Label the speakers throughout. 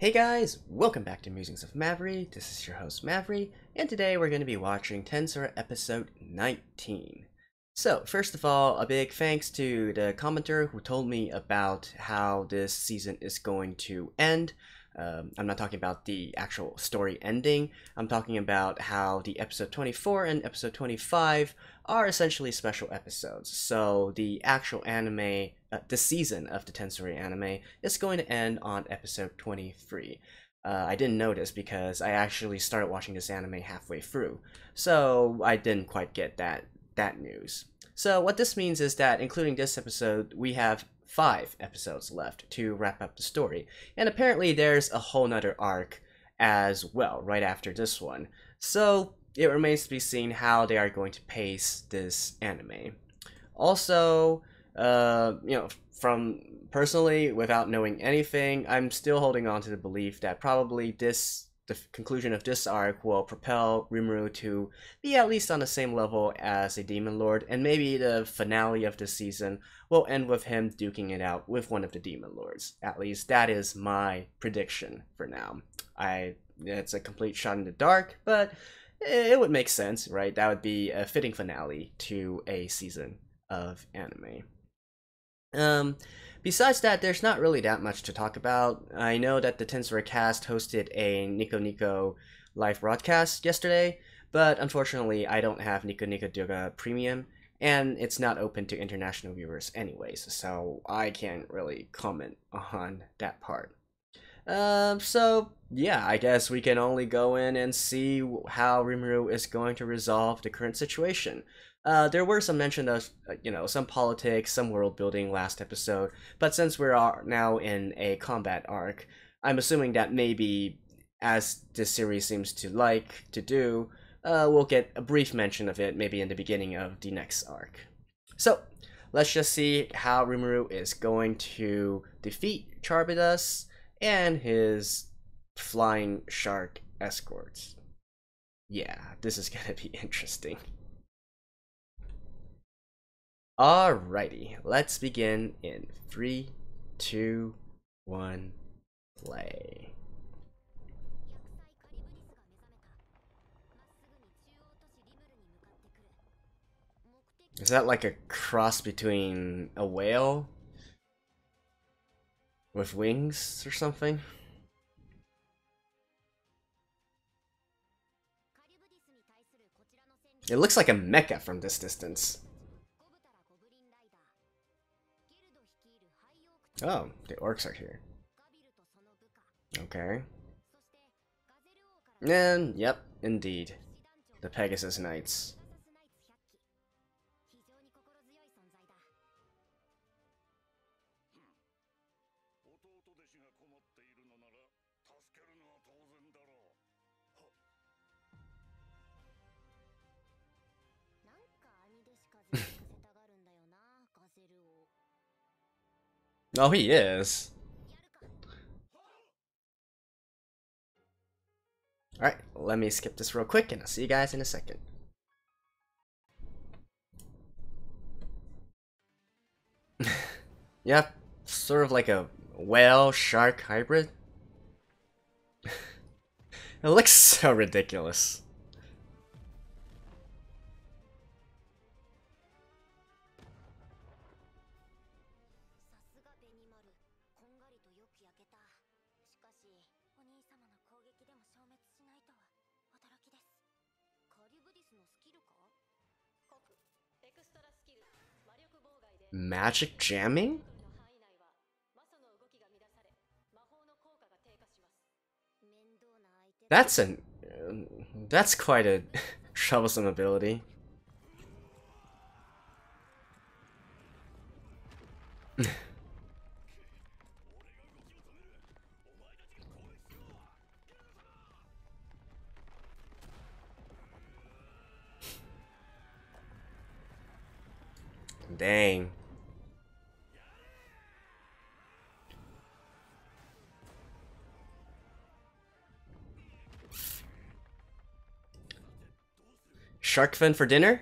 Speaker 1: Hey guys, welcome back to Musings of MavRi. This is your host MavRi, and today we're going to be watching Tensura episode 19. So, first of all, a big thanks to the commenter who told me about how this season is going to end. Um, I'm not talking about the actual story ending. I'm talking about how the episode 24 and episode 25 are essentially special episodes. So the actual anime, uh, the season of the Tensura anime, is going to end on episode 23. Uh, I didn't notice because I actually started watching this anime halfway through, so I didn't quite get that that news. So what this means is that, including this episode, we have five episodes left to wrap up the story. And apparently there's a whole nother arc as well right after this one. So it remains to be seen how they are going to pace this anime. Also, uh, you know, from personally, without knowing anything, I'm still holding on to the belief that probably this the conclusion of this arc will propel Rimuru to be at least on the same level as a Demon Lord, and maybe the finale of the season will end with him duking it out with one of the Demon Lords. At least that is my prediction for now. I it's a complete shot in the dark, but it would make sense, right? That would be a fitting finale to a season of anime. Um, Besides that, there's not really that much to talk about. I know that the Tensura cast hosted a Nico Nico live broadcast yesterday, but unfortunately, I don't have Nico Nico Douga Premium, and it's not open to international viewers anyways, so I can't really comment on that part. Um, so yeah, I guess we can only go in and see how Rimuru is going to resolve the current situation. Uh, there were some mention of, uh, you know, some politics, some world building last episode, but since we're now in a combat arc, I'm assuming that maybe, as this series seems to like to do, uh, we'll get a brief mention of it maybe in the beginning of the next arc. So, let's just see how Rimuru is going to defeat Charybdis and his flying shark escorts. Yeah, this is gonna be interesting. Alrighty, let's begin in three, two, one, play. Is that like a cross between a whale with wings or something? It looks like a mecha from this distance. Oh, the orcs are here. Okay. And, yep, indeed. The Pegasus Knights. Oh, he is. Alright, let me skip this real quick and I'll see you guys in a second. yep, sort of like a whale-shark hybrid. it looks so ridiculous. Magic jamming? That's an... Um, that's quite a troublesome ability. Dang. shark fin for dinner?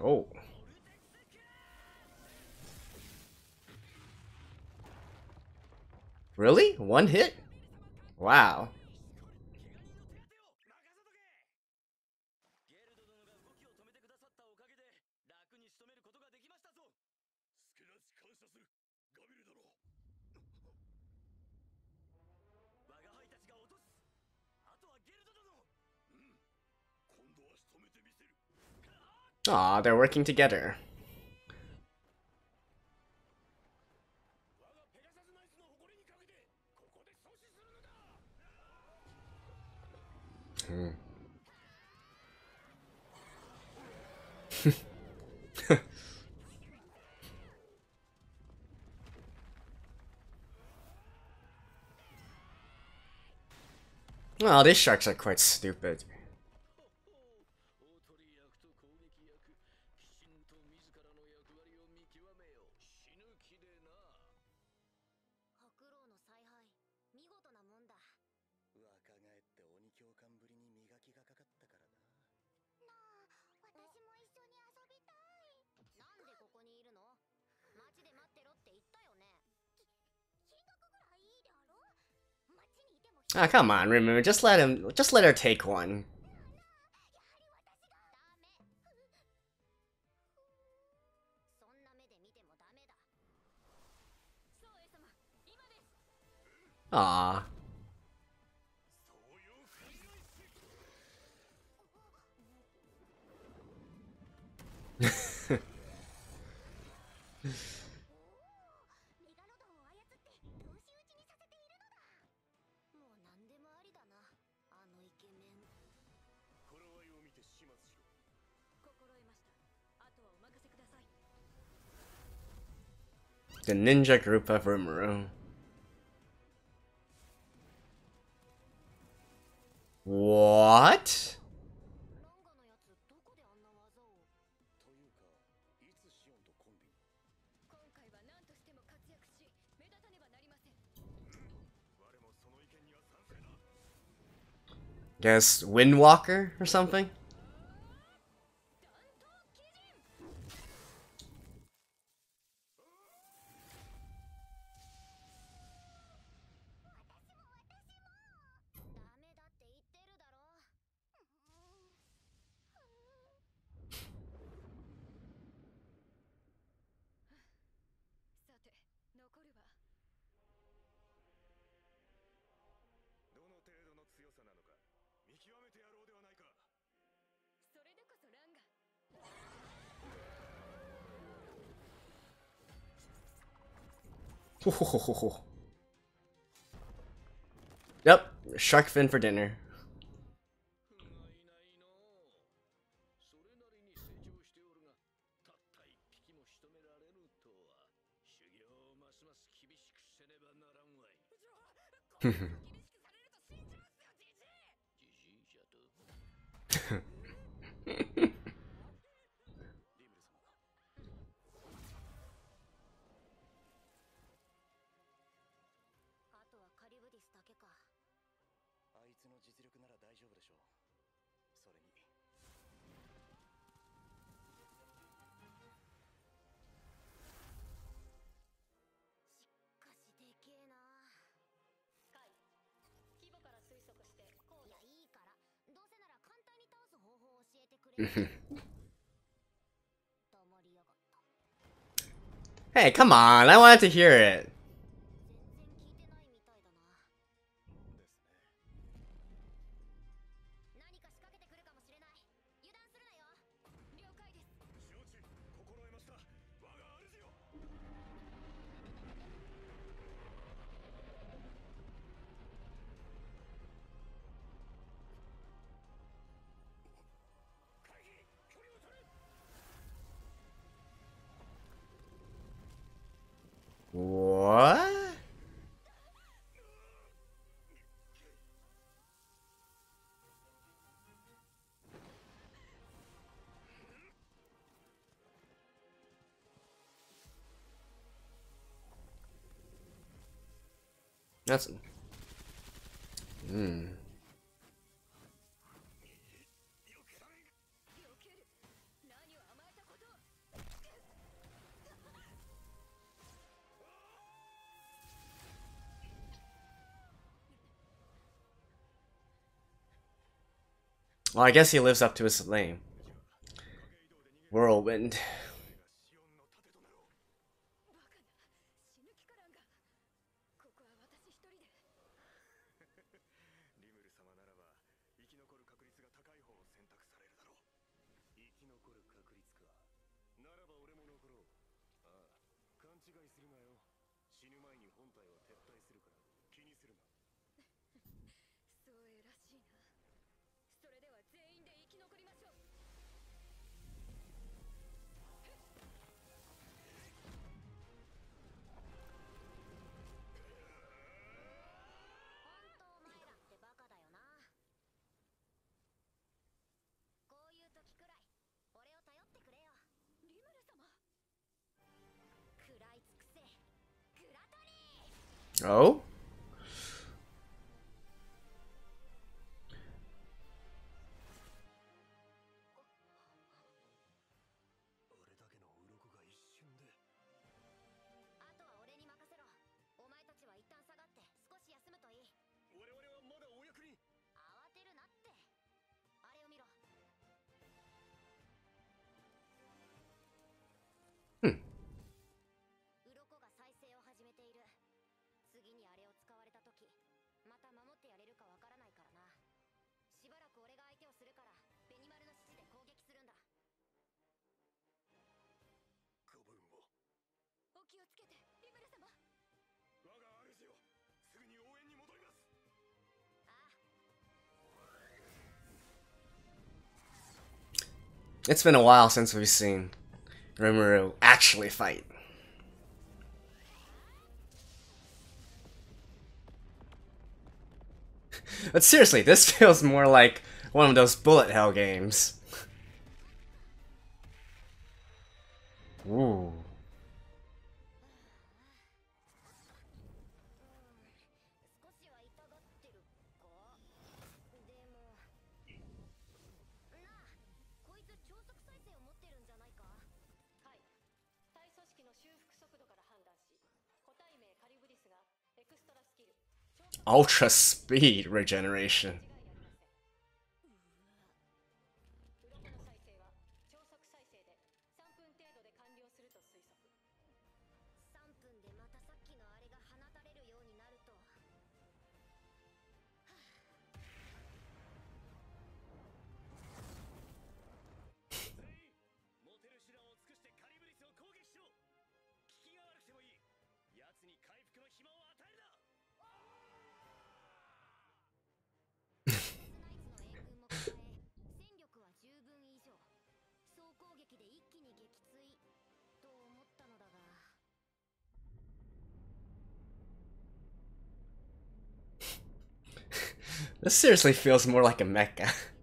Speaker 1: Oh.
Speaker 2: Really? One hit? Wow. Ah, they're working together. Hmm. well, these sharks are quite stupid. Ah, oh, come on, remember, just let him, just let her take one.
Speaker 3: Ah.
Speaker 2: The ninja group of Rimuru. What? Guess Windwalker or something? yep, shark fin for dinner. hey, come on. I wanted to hear it. That's... Hmm.
Speaker 4: Well, I guess he lives up to his name. Whirlwind.
Speaker 2: So? を
Speaker 5: つ
Speaker 2: け
Speaker 5: て
Speaker 6: リムル様
Speaker 2: 我が主よすぐに応援に戻ります
Speaker 5: ああ
Speaker 4: It's been a while since we've seen Rimuru actually fight. but seriously, this feels more like one of those bullet hell games. Ooh. ultra speed regeneration. This seriously feels more like a mecha.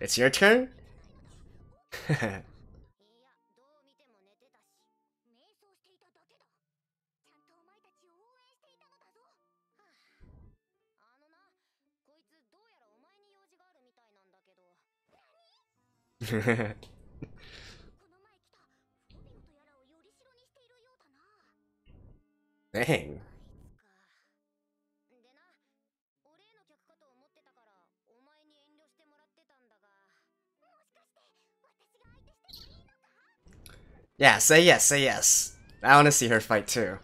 Speaker 4: It's your turn? Dang. Yeah, say yes, say yes. I want to see her fight too.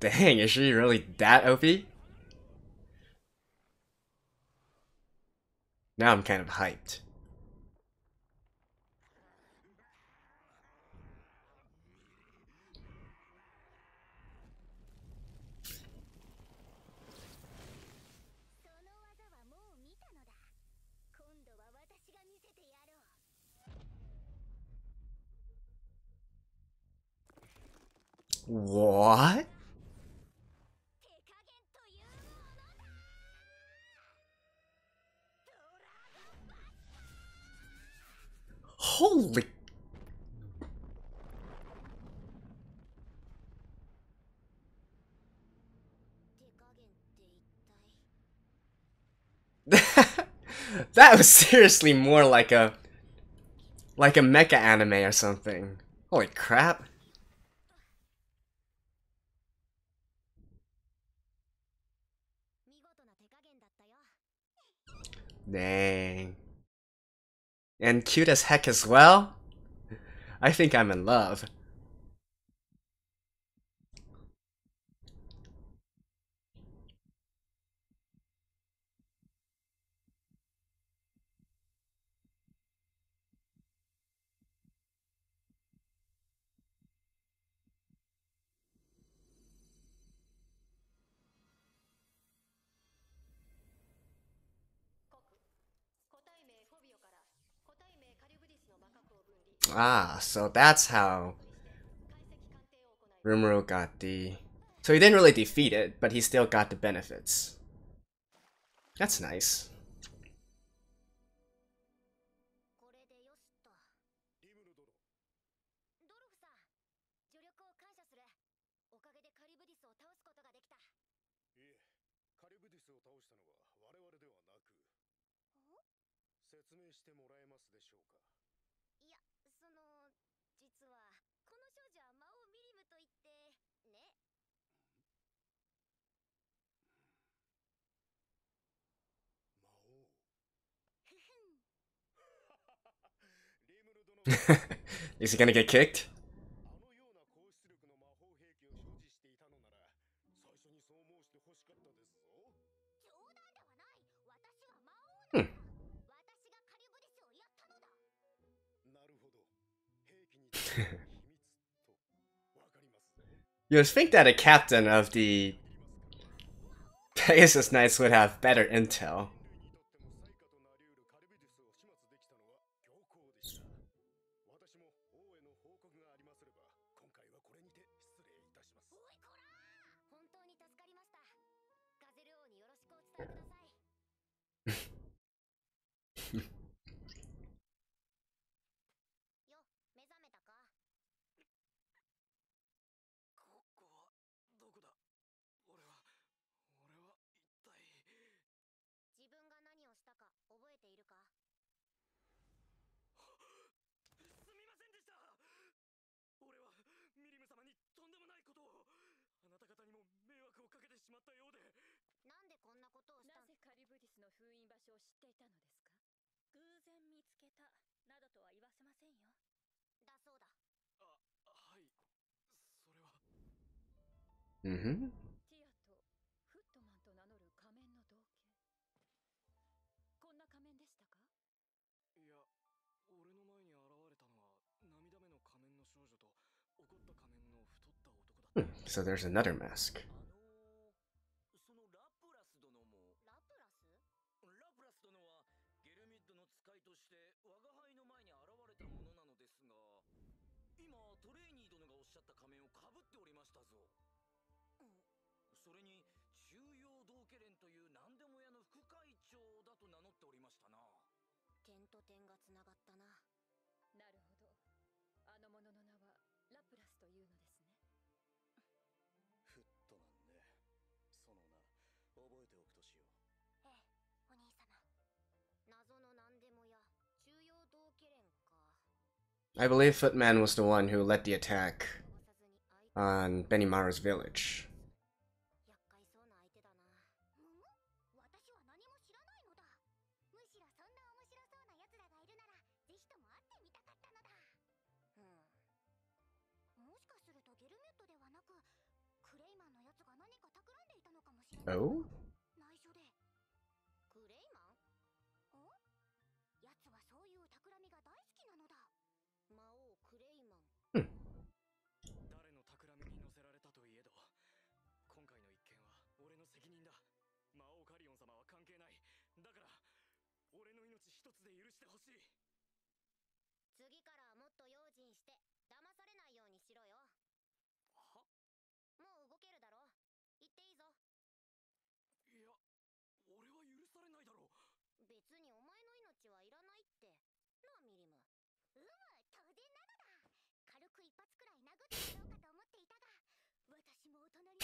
Speaker 1: Dang, is she really that OP? Now I'm kind of hyped. That was seriously more like a like a mecha anime or something. Holy crap. Dang. And cute as heck as well? I think I'm in love. Ah, so that's how Rimuru got the. So he didn't really defeat it, but he still got the benefits. That's nice. Is he gonna get kicked?
Speaker 7: Hmm.
Speaker 1: You would think that a captain of the Pegasus Knights would have better intel.
Speaker 7: しまったようで
Speaker 4: なんでこんなことをした
Speaker 6: なんぜカリブディスの封印場所を知っていたのですか？偶然見つけたなどとは言わせませんよ。
Speaker 4: だそうだ。
Speaker 7: あはい。それは。
Speaker 1: Mm-hmm.
Speaker 6: ティアとフットマンと名乗る仮面の同型こんな仮面でしたか？
Speaker 7: いや俺の前に現れたのは涙目の仮面の少女と怒った仮面の太った男だった。
Speaker 1: So there's another mask.
Speaker 8: った仮面をかぶっておりましたぞ。それに中央道家連という何でも屋の副会長だと名乗っておりましたな。
Speaker 4: 点と点がつながったな。
Speaker 6: なるほど。あの者の名はラプラスというのですね。
Speaker 7: フットマンねその名覚えておくとしよう。
Speaker 4: ええお兄様。謎の何でもや中央道家連か。
Speaker 1: I believe Footman was the one who led the attack on Benimaru's village.
Speaker 4: 厄
Speaker 7: 俺の責任だ。魔王カリオン様は関係ない。だから俺の命一つで許してほしい。
Speaker 4: 次からはもっと用心して騙されないようにしろよ。
Speaker 7: は？
Speaker 4: もう動けるだろ。行っていいぞ。
Speaker 7: いや俺は許されないだろ
Speaker 4: 別にお前の命はいらないって。なあミリム。うむ当然なのだ。軽く一発くらい殴ってやろうかと思っていたが私もお隣の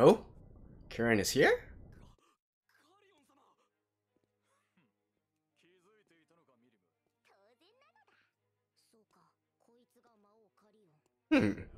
Speaker 1: Oh? Carrion is here?
Speaker 7: カ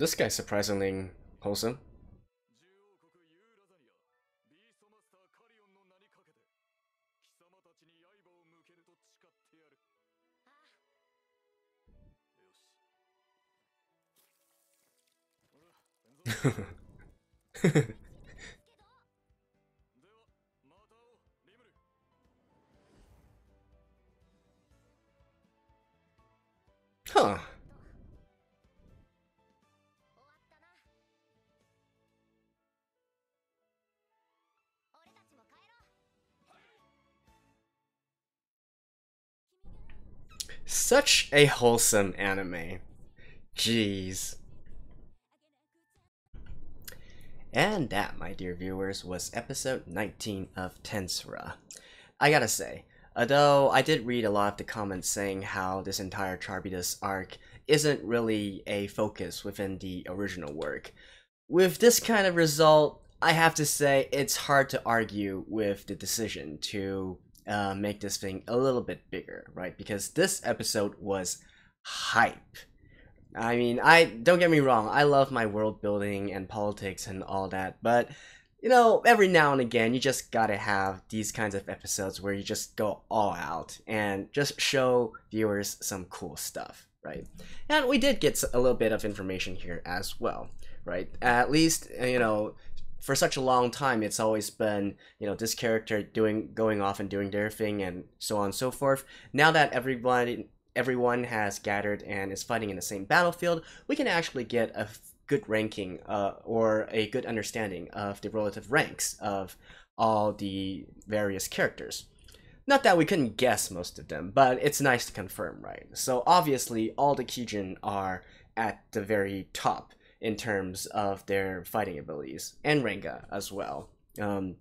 Speaker 1: This guy's surprisingly wholesome. Such a wholesome anime. Jeez. And that, my dear viewers, was episode 19 of Tensura. I gotta say, although I did read a lot of the comments saying how this entire Charybdis arc isn't really a focus within the original work, with this kind of result, I have to say it's hard to argue with the decision to uh, make this thing a little bit bigger, right? Because this episode was hype. I mean, I don't get me wrong, I love my world building and politics and all that, but you know, every now and again, you just gotta have these kinds of episodes where you just go all out and just show viewers some cool stuff, right? And we did get a little bit of information here as well, right? At least, you know, for such a long time, it's always been, you know, this character doing, going off and doing their thing and so on and so forth. Now that everybody, everyone has gathered and is fighting in the same battlefield, we can actually get a good ranking uh, or a good understanding of the relative ranks of all the various characters. Not that we couldn't guess most of them, but it's nice to confirm, right? So obviously, all the Kijin are at the very top in terms of their fighting abilities, and Ranga as well. Um,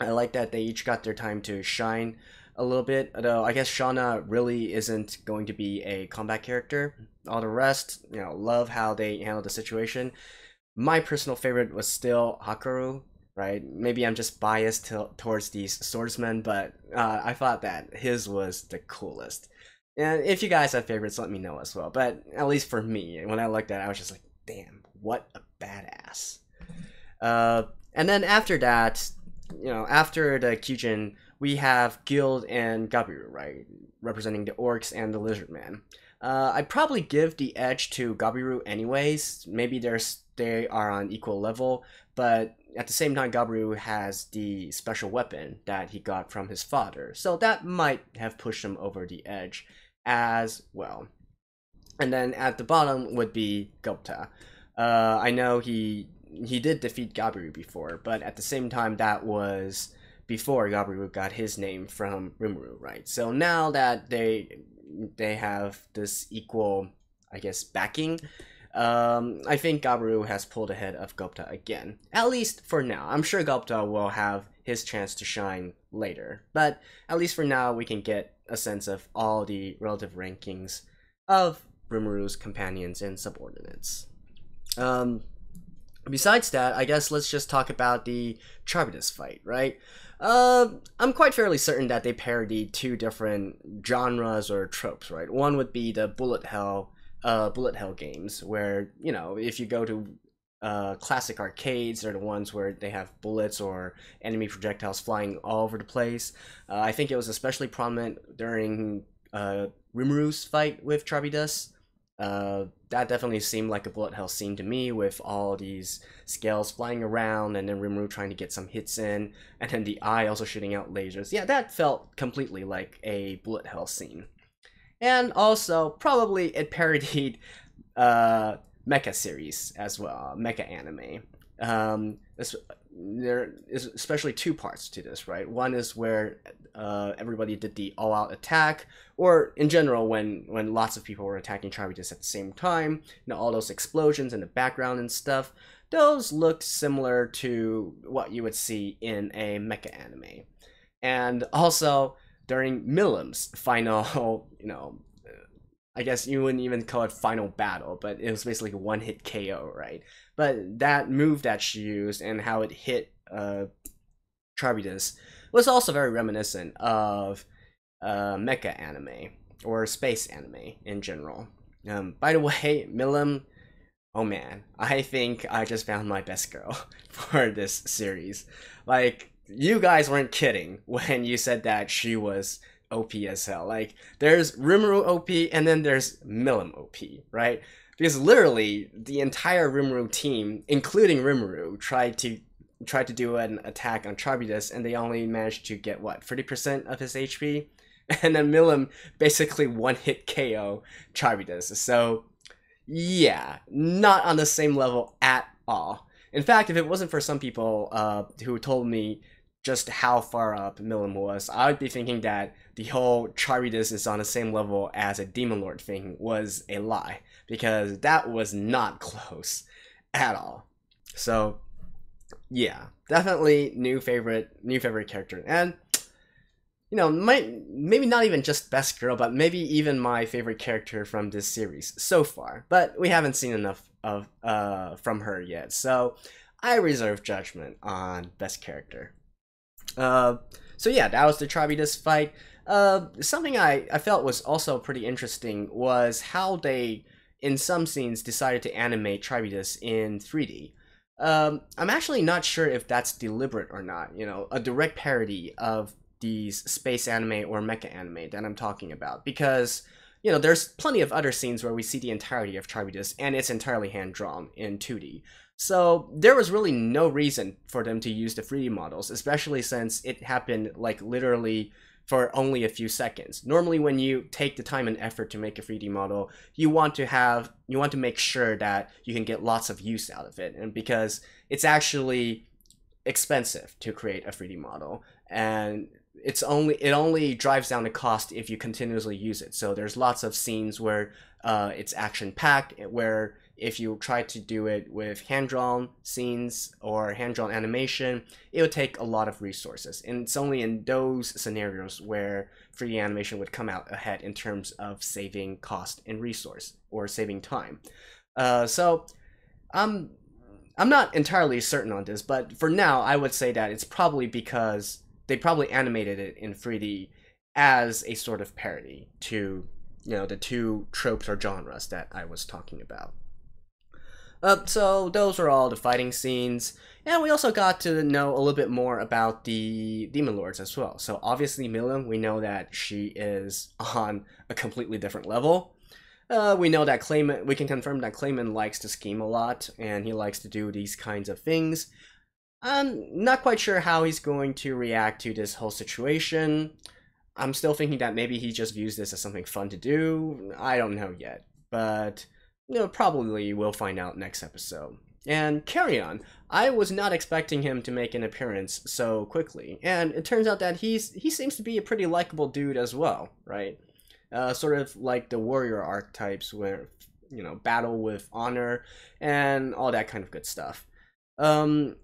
Speaker 1: I like that they each got their time to shine a little bit, though I guess Shuna really isn't going to be a combat character. All the rest, you know, love how they handled the situation. My personal favorite was still Hakuro, right? Maybe I'm just biased to, towards these swordsmen, but uh, I thought that his was the coolest. And if you guys have favorites, let me know as well. But at least for me, when I looked at it, I was just like, damn, what a badass. Uh, and then after that, you know, after the Kijin, we have Geld and Gabiru, right? Representing the orcs and the lizard man. Uh, I'd probably give the edge to Gabiru anyways. Maybe there's they are on equal level, but at the same time, Gabiru has the special weapon that he got from his father, so that might have pushed him over the edge as well. And then at the bottom would be Gobta. Uh, I know he he did defeat Gabiru before, but at the same time, that was before Gabiru got his name from Rimuru, right? So now that they they have this equal, I guess, backing, um, I think Gabiru has pulled ahead of Gobta again, at least for now. I'm sure Gobta will have his chance to shine later, but at least for now, we can get a sense of all the relative rankings of Rimuru's companions and subordinates. Um, besides that, I guess let's just talk about the Charybdis fight, right? Uh, I'm quite fairly certain that they parodied two different genres or tropes, right? One would be the bullet hell, uh, bullet hell games, where you know if you go to uh, classic arcades, they're the ones where they have bullets or enemy projectiles flying all over the place. Uh, I think it was especially prominent during uh, Rimuru's fight with Charybdis. Uh, that definitely seemed like a bullet hell scene to me with all these scales flying around and then Rimuru trying to get some hits in and then the eye also shooting out lasers. Yeah, that felt completely like a bullet hell scene. And also, probably it parodied uh, mecha series as well, mecha anime. Um, there is especially two parts to this, right? One is where uh, everybody did the all-out attack, or in general, when when lots of people were attacking Charybdis at the same time, you know, all those explosions in the background and stuff. Those look similar to what you would see in a mecha anime, and also during Milim's final, you know, I guess you wouldn't even call it final battle, but it was basically one hit KO, right? But that move that she used and how it hit uh, was also very reminiscent of uh, mecha anime or space anime in general. Um, by the way, Milim, oh man, I think I just found my best girl for this series. Like, you guys weren't kidding when you said that she was OP as hell. Like there's Rimuru OP and then there's Milim OP, right? Because literally the entire Rimuru team, including Rimuru, tried to tried to do an attack on Charybdis and they only managed to get what 30% of his HP, and then Milim basically one hit KO Charybdis. So yeah, not on the same level at all. In fact, if it wasn't for some people uh, who told me just how far up Milim was, I would be thinking that the whole Charybdis is on the same level as a Demon Lord thing was a lie, because that was not close at all. So, yeah, definitely new favorite, new favorite character, and you know, might maybe not even just best girl, but maybe even my favorite character from this series so far. But we haven't seen enough of uh from her yet, so I reserve judgment on best character. Uh, so yeah, that was the Charybdis fight. Uh, something I, I felt was also pretty interesting was how they, in some scenes, decided to animate Charybdis in 3D. Um, I'm actually not sure if that's deliberate or not. You know, a direct parody of these space anime or mecha anime that I'm talking about, because you know, there's plenty of other scenes where we see the entirety of Charybdis and it's entirely hand drawn in 2D. So there was really no reason for them to use the 3D models, especially since it happened like literally for only a few seconds. Normally when you take the time and effort to make a 3D model, you want to have you want to make sure that you can get lots of use out of it and because it's actually expensive to create a 3D model and it's only it only drives down the cost if you continuously use it. So there's lots of scenes where uh, it's action packed where if you try to do it with hand-drawn scenes or hand-drawn animation, it would take a lot of resources. And it's only in those scenarios where 3D animation would come out ahead in terms of saving cost and resource or saving time. Uh, so I'm I'm not entirely certain on this, but for now, I would say that it's probably because they probably animated it in 3D as a sort of parody to you know the two tropes or genres that I was talking about. Uh, so those were all the fighting scenes, and we also got to know a little bit more about the demon lords as well. So obviously Milim, we know that she is on a completely different level. Uh, we know that Clayman, we can confirm that Clayman likes to scheme a lot, and he likes to do these kinds of things. I'm not quite sure how he's going to react to this whole situation. I'm still thinking that maybe he just views this as something fun to do. I don't know yet, but you know, probably we'll find out next episode. And Carrion. I was not expecting him to make an appearance so quickly, and it turns out that he's he seems to be a pretty likable dude as well, right? Uh, sort of like the warrior archetypes, where you know battle with honor and all that kind of good stuff. Um,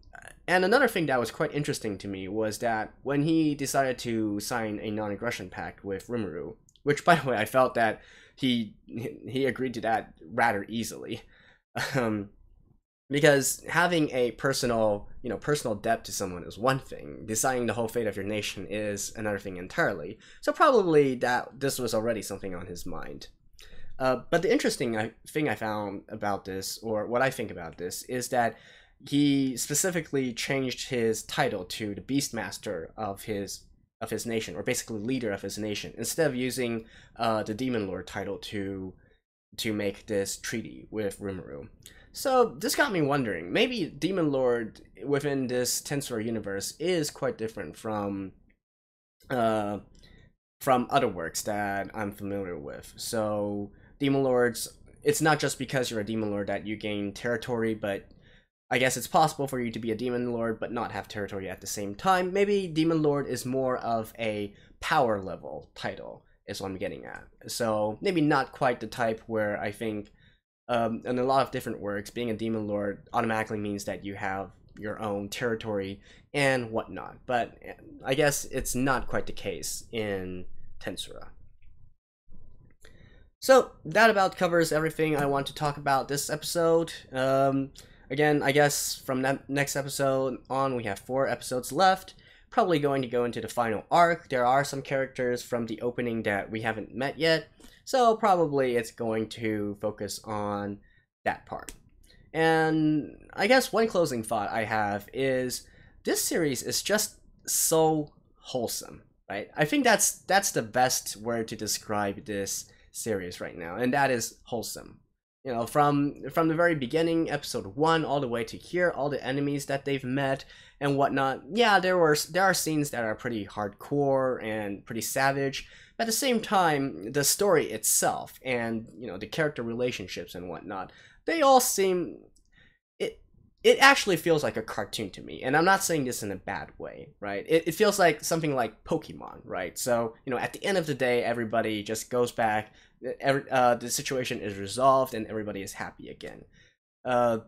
Speaker 1: and another thing that was quite interesting to me was that when he decided to sign a non-aggression pact with Rimuru, which by the way I felt that he he agreed to that rather easily. Um, because having a personal you know personal debt to someone is one thing. Deciding the whole fate of your nation is another thing entirely. So probably that this was already something on his mind. Uh, but the interesting thing i found about this or what i think about this is that he specifically changed his title to the beastmaster of his of his nation or basically leader of his nation instead of using uh, the demon lord title to to make this treaty with rimuru so this got me wondering. Maybe Demon Lord within this Tensura universe is quite different from, uh, from other works that I'm familiar with. So Demon Lords, it's not just because you're a Demon Lord that you gain territory, but I guess it's possible for you to be a Demon Lord but not have territory at the same time. Maybe Demon Lord is more of a power level title, is what I'm getting at. So maybe not quite the type where I think um, in a lot of different works, being a demon lord automatically means that you have your own territory and whatnot. But I guess it's not quite the case in Tensura. So that about covers everything I want to talk about this episode. Um, again, I guess from ne- next episode on, we have four episodes left. Probably going to go into the final arc. There are some characters from the opening that we haven't met yet. So probably it's going to focus on that part. And I guess one closing thought I have is this series is just so wholesome, right? I think that's that's the best word to describe this series right now, and that is wholesome. You know, from from the very beginning, episode one, all the way to here, all the enemies that they've met and whatnot. Yeah, there were there are scenes that are pretty hardcore and pretty savage, but at the same time, the story itself and you know the character relationships and whatnot, they all seem it it actually feels like a cartoon to me. And I'm not saying this in a bad way, right? It, it feels like something like Pokemon, right? So, you know, at the end of the day, everybody just goes back, every, uh, the situation is resolved, and everybody is happy again. Uh,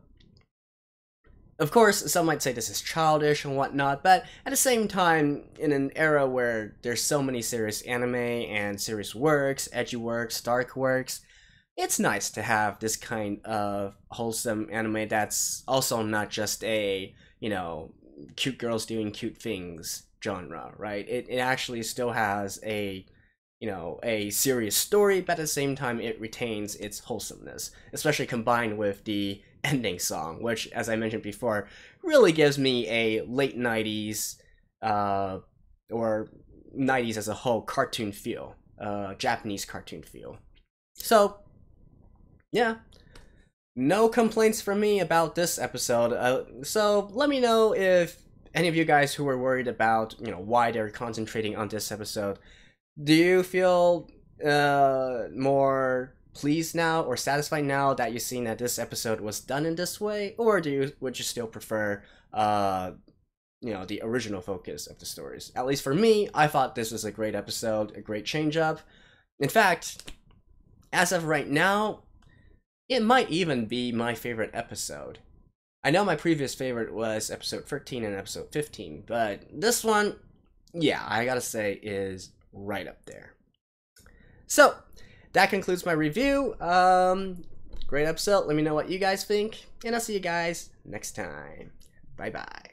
Speaker 1: of course, some might say this is childish and whatnot, but at the same time, in an era where there's so many serious anime and serious works, edgy works, dark works, it's nice to have this kind of wholesome anime that's also not just a, you know, cute girls doing cute things genre, right? It, it actually still has a, you know, a serious story, but at the same time, it retains its wholesomeness, especially combined with the ending song, which, as I mentioned before, really gives me a late 90s uh, or 90s as a whole cartoon feel, uh, Japanese cartoon feel. So, yeah, no complaints from me about this episode. Uh, so let me know if any of you guys who were worried about, you know, why they're concentrating on this episode, do you feel uh, more pleased now or satisfied now that you've seen that this episode was done in this way, or do you would you still prefer uh you know the original focus of the stories? At least for me, I thought this was a great episode, a great change up. In fact, as of right now, it might even be my favorite episode. I know my previous favorite was episode 13 and episode 15, but this one, yeah, I gotta say, is right up there. So, that concludes my review. Um, great episode. Let me know what you guys think, and I'll see you guys next time. Bye bye.